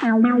Ktoś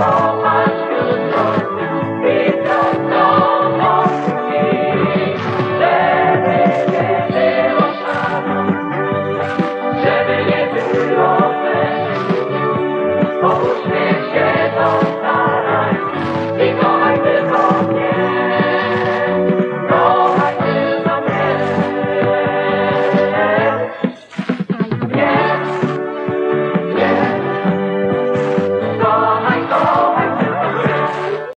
Oh.